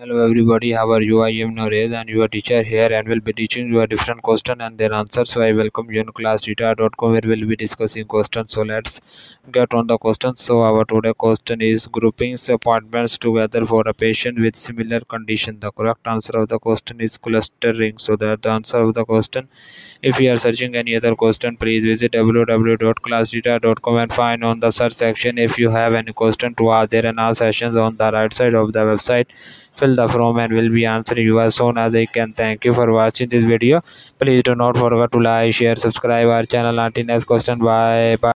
Hello everybody, how are you? I am Norez and your teacher here and will be teaching you a different question and their answers. So I welcome you in classtheta.com where we'll be discussing questions. So let's get on the questions. So our today question is grouping appointments together for a patient with similar condition. The correct answer of the question is clustering. So that the answer of the question. If you are searching any other question, please visit www.classtheta.com and find on the search section if you have any question to ask. There are now sessions on the right side of the website fill the form and will be answering you as soon as I can. Thank you for watching this video. Please do not forget to like, share, subscribe our channel. Until next question. Bye. Bye.